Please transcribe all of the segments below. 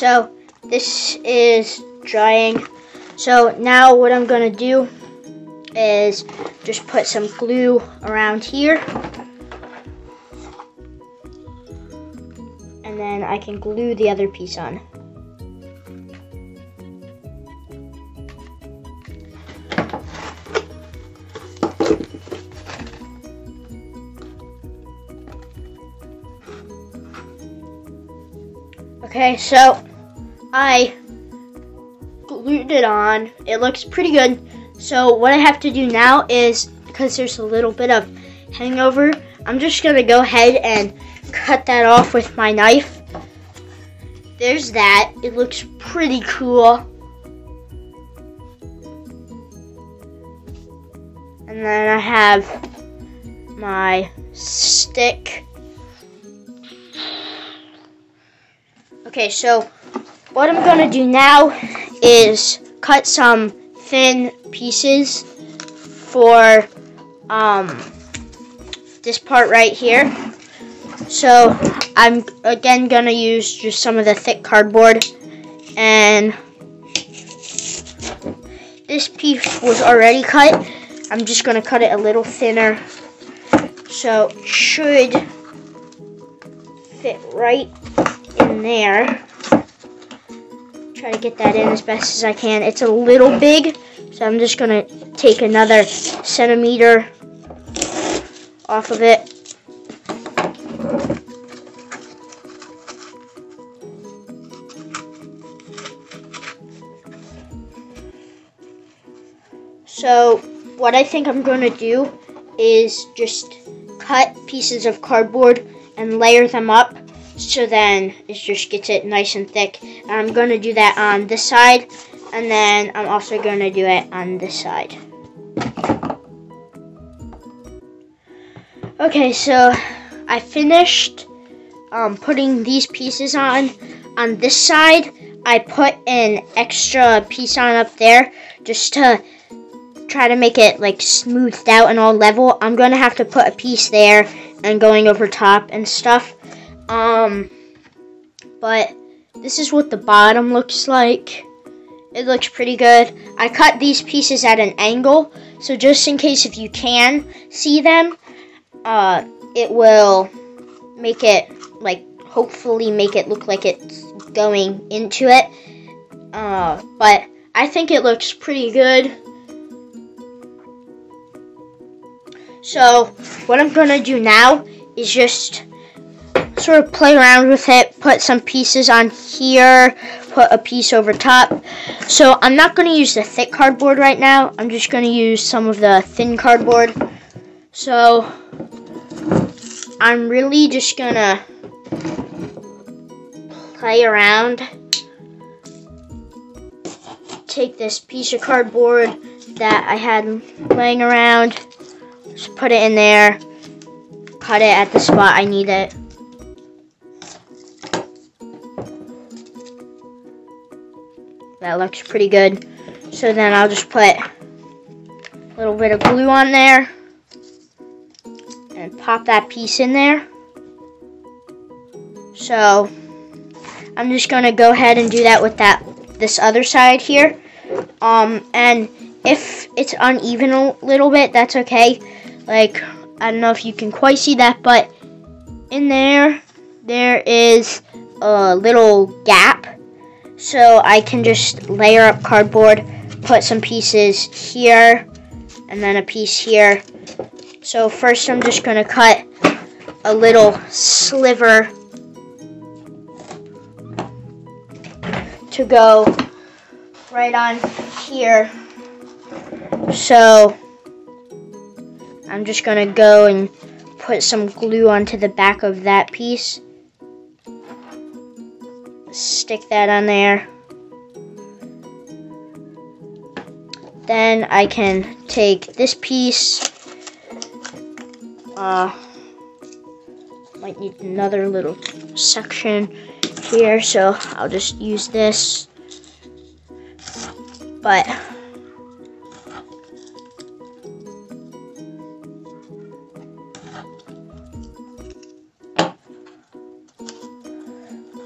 so this is drying. So now what I'm gonna do is just put some glue around here. And then I can glue the other piece on. Okay, so I glued it on. It looks pretty good. So what I have to do now is, because there's a little bit of hangover, I'm just going to go ahead and cut that off with my knife. There's that. It looks pretty cool. And then I have my stick Okay, so what I'm gonna do now is cut some thin pieces for um, this part right here. So I'm again gonna use just some of the thick cardboard and this piece was already cut. I'm just gonna cut it a little thinner so it should fit right in there. Try to get that in as best as I can. It's a little big, so I'm just going to take another centimeter off of it. So what I think I'm going to do is just cut pieces of cardboard and layer them up so then it just gets it nice and thick. And I'm going to do that on this side. And then I'm also going to do it on this side. Okay, so I finished um, putting these pieces on. On this side, I put an extra piece on up there just to try to make it like smoothed out and all level. I'm going to have to put a piece there and going over top and stuff. Um, but this is what the bottom looks like. It looks pretty good. I cut these pieces at an angle, so just in case if you can see them, uh, it will make it, like, hopefully make it look like it's going into it. Uh, but I think it looks pretty good. So, what I'm going to do now is just sort of play around with it, put some pieces on here, put a piece over top. So I'm not going to use the thick cardboard right now. I'm just going to use some of the thin cardboard. So I'm really just going to play around. Take this piece of cardboard that I had laying around, just put it in there, cut it at the spot I need it. That looks pretty good. So then I'll just put a little bit of glue on there and pop that piece in there. So I'm just going to go ahead and do that with that this other side here. Um, and if it's uneven a little bit, that's okay. Like, I don't know if you can quite see that, but in there, there is a little gap so I can just layer up cardboard, put some pieces here, and then a piece here. So first I'm just going to cut a little sliver to go right on here. So I'm just going to go and put some glue onto the back of that piece stick that on there. Then I can take this piece. Uh, might need another little section here, so I'll just use this. But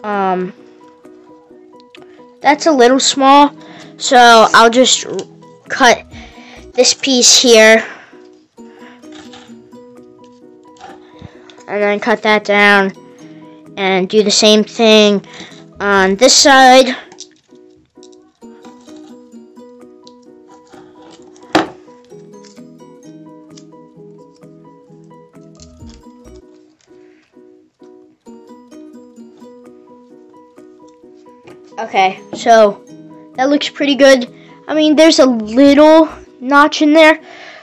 um that's a little small. So I'll just cut this piece here. And then cut that down. And do the same thing on this side. So that looks pretty good. I mean, there's a little notch in there.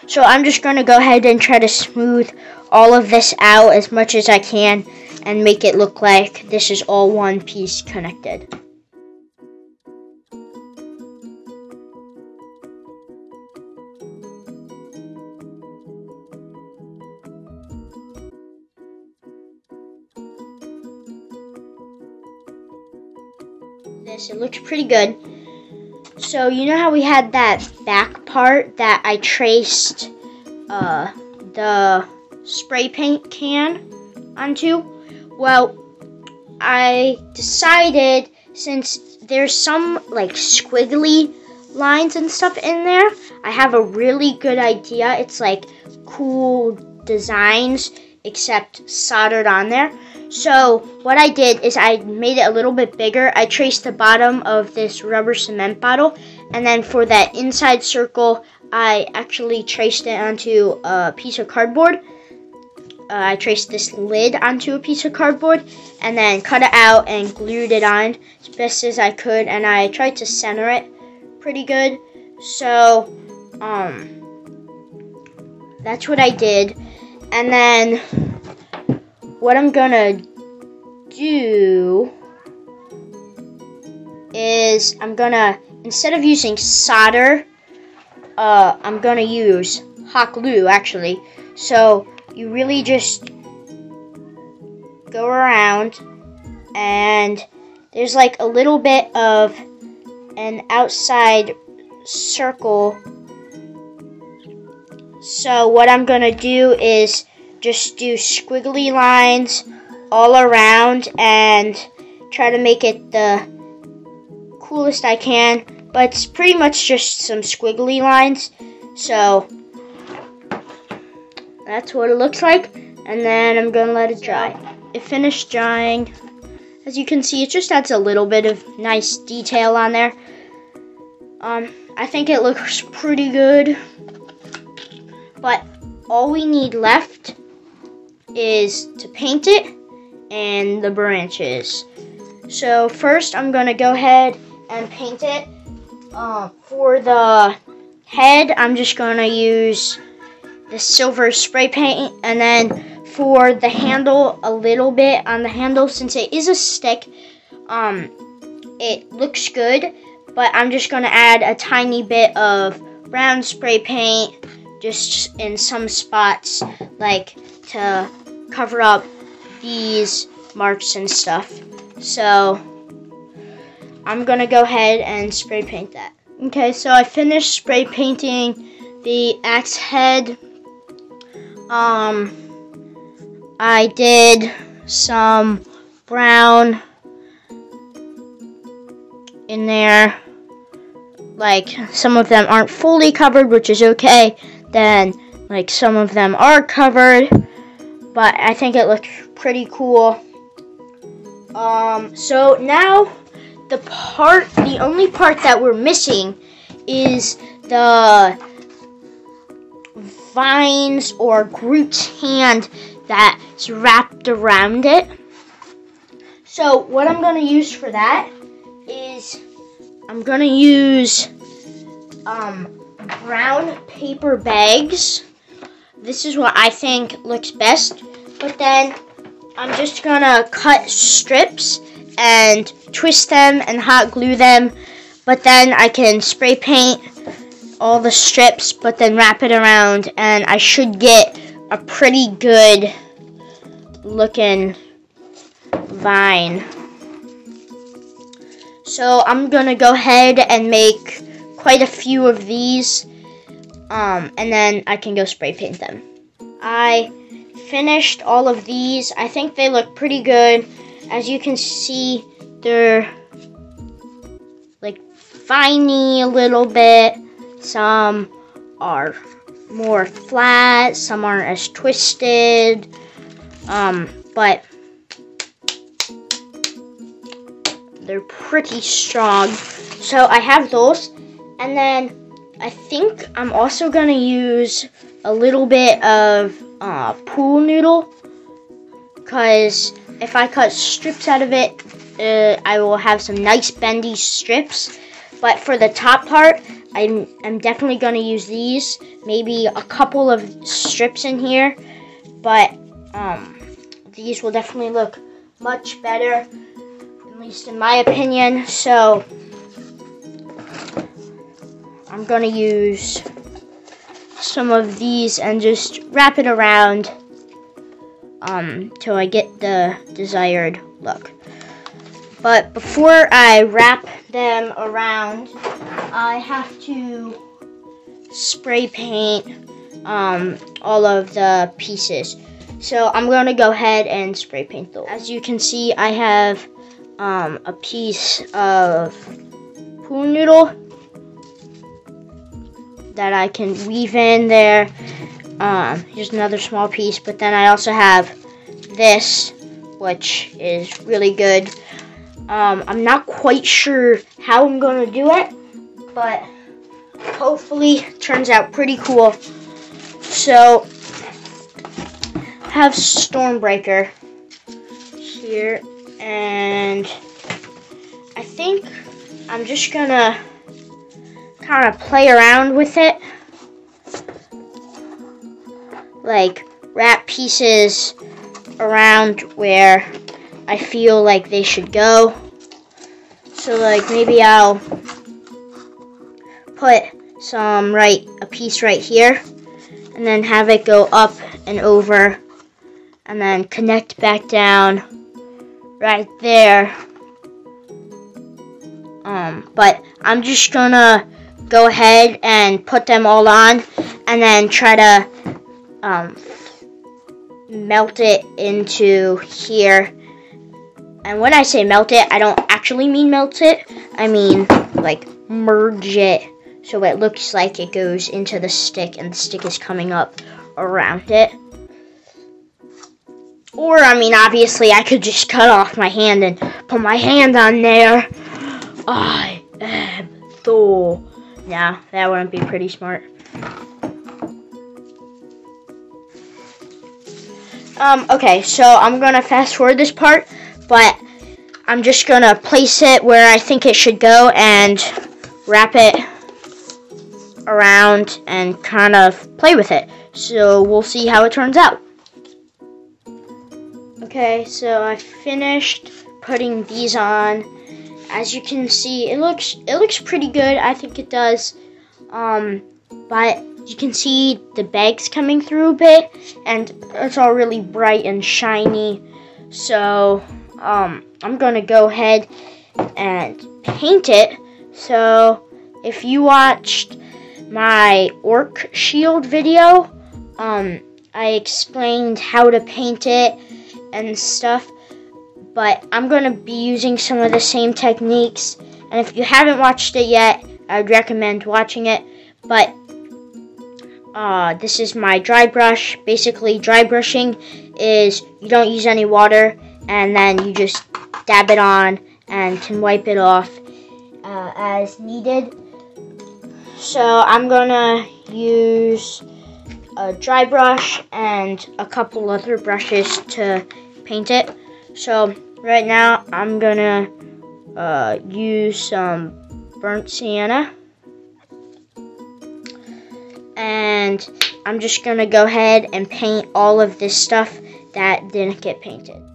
So I'm just going to go ahead and try to smooth all of this out as much as I can and make it look like this is all one piece connected. This. It looks pretty good. So you know how we had that back part that I traced uh, the spray paint can onto? Well, I decided since there's some like squiggly lines and stuff in there, I have a really good idea. It's like cool designs except soldered on there. So what I did is I made it a little bit bigger. I traced the bottom of this rubber cement bottle and then for that inside circle I actually traced it onto a piece of cardboard. Uh, I traced this lid onto a piece of cardboard and then cut it out and glued it on as best as I could and I tried to center it pretty good. So um that's what I did. And then what I'm gonna do is I'm gonna instead of using solder uh, I'm gonna use hot glue actually. So you really just go around and there's like a little bit of an outside circle so what I'm gonna do is just do squiggly lines all around and try to make it the coolest I can. But it's pretty much just some squiggly lines. So that's what it looks like. And then I'm going to let it dry. It finished drying. As you can see, it just adds a little bit of nice detail on there. Um, I think it looks pretty good. But all we need left is to paint it and the branches. So first I'm going to go ahead and paint it. Uh, for the head, I'm just going to use the silver spray paint. And then for the handle, a little bit on the handle, since it is a stick, um, it looks good. But I'm just going to add a tiny bit of brown spray paint just in some spots, like to cover up these marks and stuff. So I'm gonna go ahead and spray paint that. Okay, so I finished spray painting the axe head. Um, I did some brown in there. Like, some of them aren't fully covered, which is okay. Then, like, some of them are covered. But I think it looks pretty cool. Um, so now the part, the only part that we're missing is the vines or Groot's hand that's wrapped around it. So what I'm to use for that is I'm to use um, brown paper bags. This is what I think looks best. But then I'm just gonna cut strips and twist them and hot glue them. But then I can spray paint all the strips, but then wrap it around, and I should get a pretty good looking vine. So I'm gonna go ahead and make quite a few of these, um, and then I can go spray paint them. I finished all of these. I think they look pretty good. As you can see, they're like viney a little bit. Some are more flat. Some aren't as twisted. Um, but they're pretty strong. So I have those. And then I think I'm also to use a little bit of uh, pool noodle. Because if I cut strips out of it, uh, I will have some nice bendy strips. But for the top part, I'm, I'm definitely to use these. Maybe a couple of strips in here. But um, these will definitely look much better, at least in my opinion. So I'm to use some of these and just wrap it around um, till I get the desired look. But before I wrap them around, I have to spray paint um, all of the pieces. So I'm going to go ahead and spray paint those. As you can see, I have um, a piece of pool noodle that I can weave in there. Um, here's another small piece, but then I also have this, which is really good. Um, I'm not quite sure how I'm going to do it, but hopefully turns out pretty cool. So, I have Stormbreaker here, and I think I'm just gonna kind of play around with it. Like, wrap pieces around where I feel like they should go. So, like, maybe I'll put some right, a piece right here, and then have it go up and over, and then connect back down right there. Um, but I'm just gonna go ahead and put them all on and then try to um, melt it into here. And when I say melt it, I don't actually mean melt it. I mean like merge it so it looks like it goes into the stick and the stick is coming up around it. Or, I mean, obviously I could just cut off my hand and put my hand on there. I am Thor. Yeah, that wouldn't be pretty smart. Um, okay, so I'm gonna fast forward this part, but I'm just gonna place it where I think it should go and wrap it around and kind of play with it. So we'll see how it turns out. Okay, so I finished putting these on as you can see, it looks it looks pretty good. I think it does. Um, but you can see the bags coming through a bit, and it's all really bright and shiny. So um, I'm gonna go ahead and paint it. So if you watched my orc shield video, um, I explained how to paint it and stuff but I'm going to be using some of the same techniques. And if you haven't watched it yet, I would recommend watching it. But uh, this is my dry brush. Basically, dry brushing is you don't use any water and then you just dab it on and can wipe it off uh, as needed. So I'm going to use a dry brush and a couple other brushes to paint it. So right now I'm gonna uh, use some burnt sienna and I'm just gonna go ahead and paint all of this stuff that didn't get painted.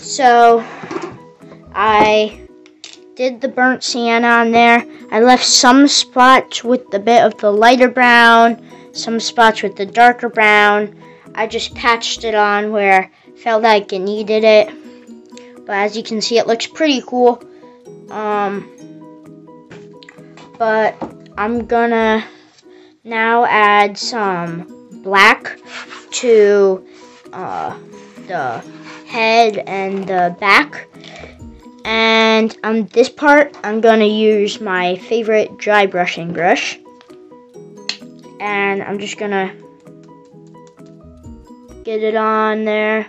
So I did the burnt sienna on there. I left some spots with the bit of the lighter brown, some spots with the darker brown. I just patched it on where I felt like it needed it. But as you can see, it looks pretty cool. Um, but I'm gonna now add some black to uh, the head and the back. And on this part, I'm to use my favorite dry brushing brush. And I'm just to get it on there.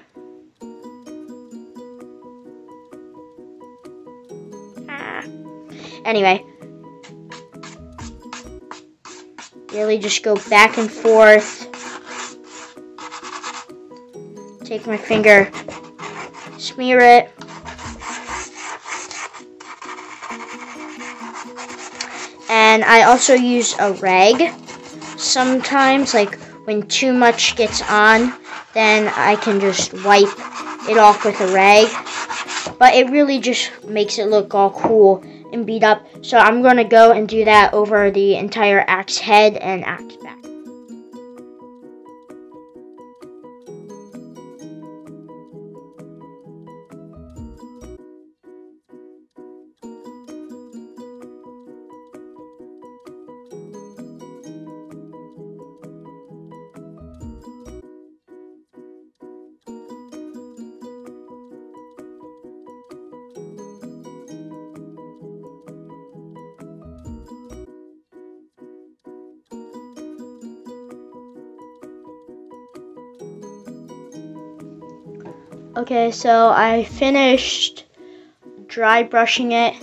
Ah. Anyway, really just go back and forth. Take my finger, smear it. And I also use a rag sometimes, like when too much gets on, then I can just wipe it off with a rag. But it really just makes it look all cool and beat up. So I'm going to go and do that over the entire axe head and axe Okay, so I finished dry brushing it.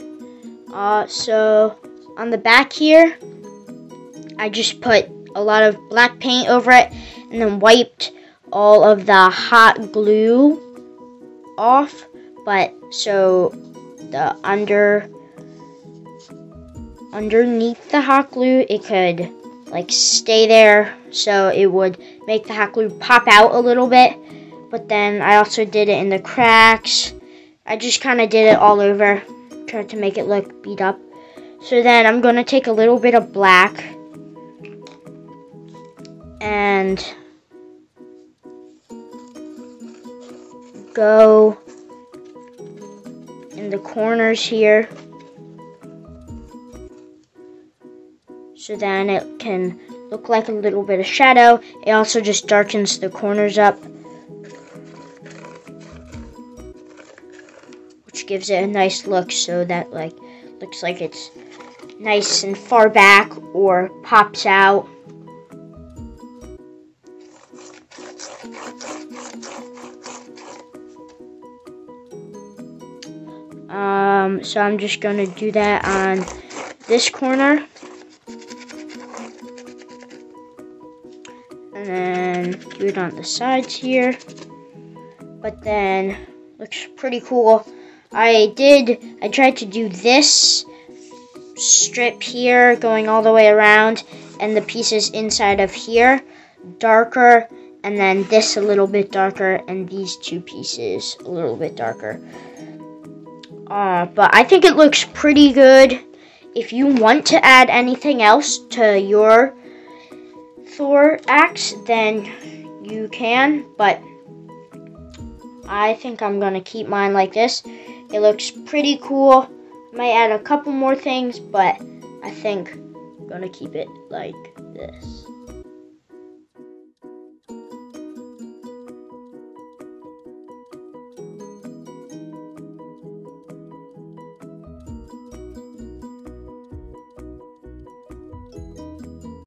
Uh, so on the back here, I just put a lot of black paint over it and then wiped all of the hot glue off. But so the under underneath the hot glue, it could like stay there so it would make the hot glue pop out a little bit but then I also did it in the cracks. I just kind of did it all over, tried to make it look beat up. So then I'm going to take a little bit of black and go in the corners here. So then it can look like a little bit of shadow. It also just darkens the corners up. Gives it a nice look so that like looks like it's nice and far back or pops out. Um, so I'm just going to do that on this corner. And then do it on the sides here. But then looks pretty cool. I did, I tried to do this strip here going all the way around and the pieces inside of here darker and then this a little bit darker and these two pieces a little bit darker. Uh, but I think it looks pretty good. If you want to add anything else to your Thor axe, then you can, but I think I'm going to keep mine like this. It looks pretty cool. I might add a couple more things, but I think I'm gonna keep it like this.